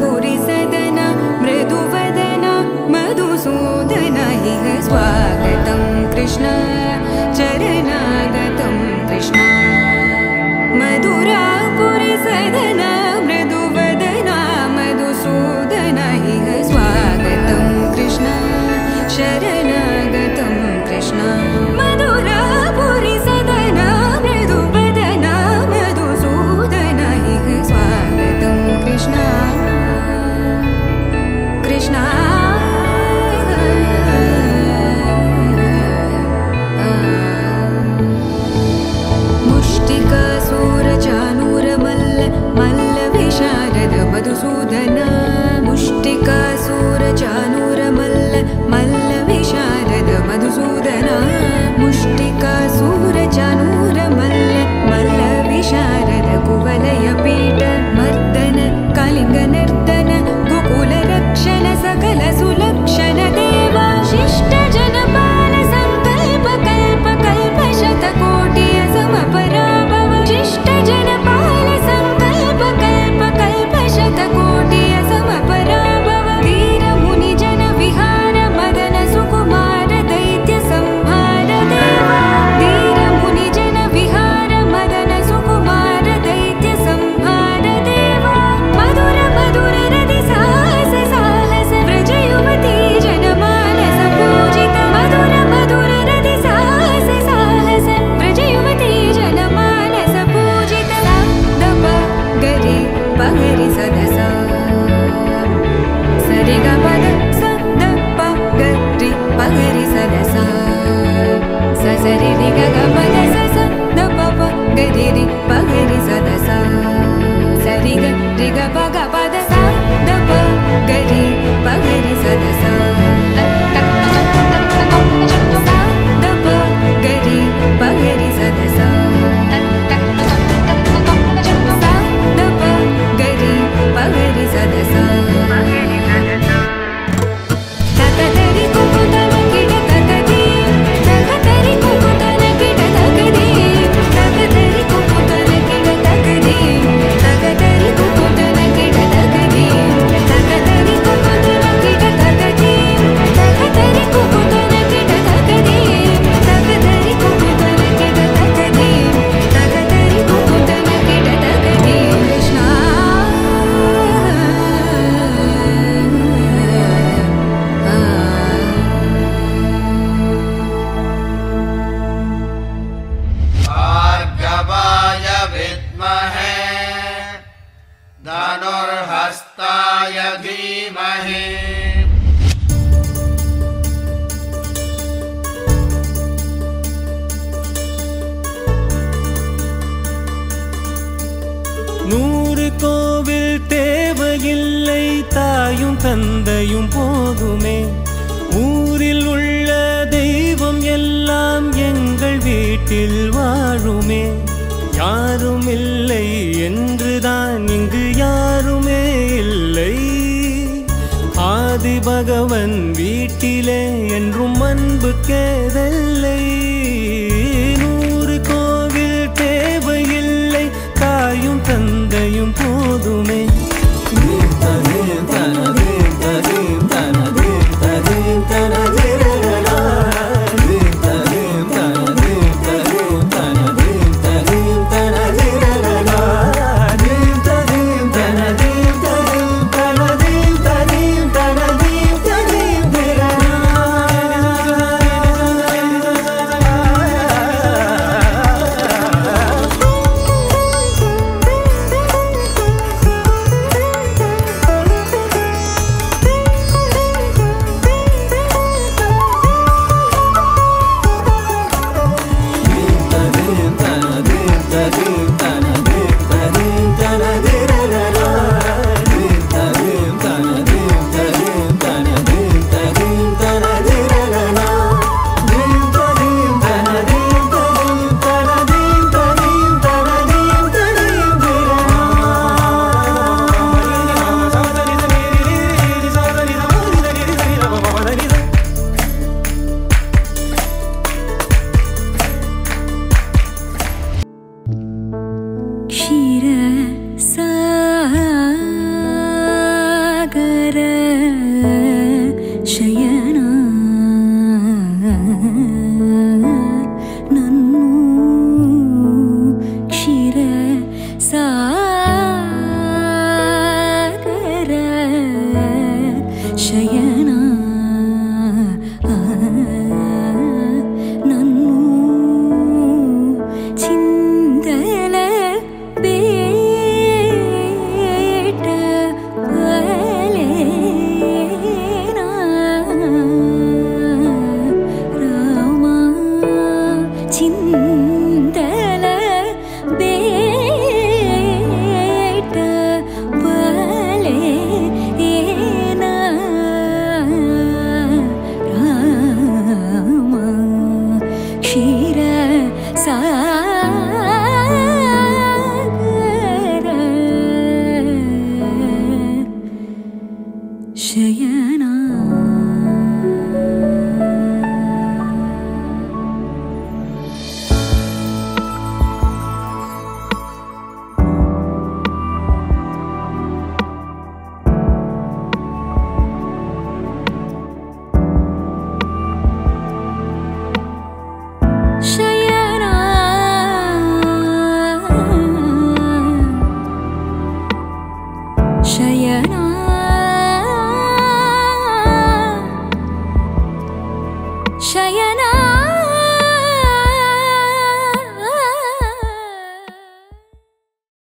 पुरिसदन मृदुवदनं मधुसूदनैः स्वागतं कृष्ण चरणागतं कृष्ण। தந்தையும் போதுமே. ஊரில் உள்ள தெய்வம் எல்லாம் எங்கள் வீட்டில் வாழுமே. யாரும் இல்லை என்றுதான் இங்கு யாருமே இல்லை. ஆதி பகவன் வீட்டிலே என்றும் அன்பு கேதல்லை நூறு கோவில் தேவையில்லை தாயும் தந்தையும் போதுமே. 情 शयना